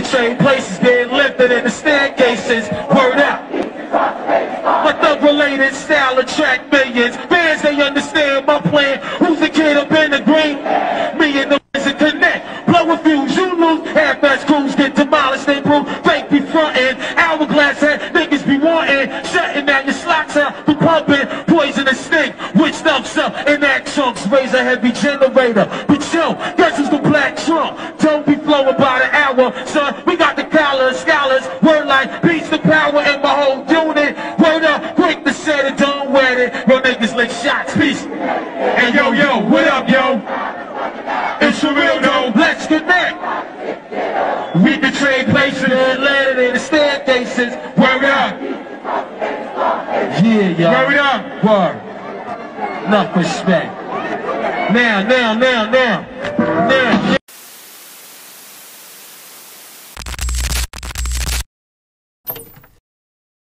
can trade places, getting lifted in the staircases. Word out. My thug related style attract millions. Fans, they understand my plan. Who's the kid up in the green? Me and the in connect. Blow a fuse, you lose. Half-ass crews get demolished, they prove fake be frontin'. Hourglass head, niggas be wantin'. Shutting down your slocks out, be. Poison and stink, which stumps up in that chunks. Raise a heavy generator. But yo, guess who's the black trump? Don't be flowing by hour, son. We got the collars, scholars. Word like peace the power in my whole unit. Word up, quick to set it, don't wet it. Real niggas lick shots, peace. Hey yo, yo, what up, yo? It's for real, though. Let's connect. We can trade places and land in the staircases. Word up. Yeah, y'all. Word up. Word. Enough respect. Now, now, now, now. Now,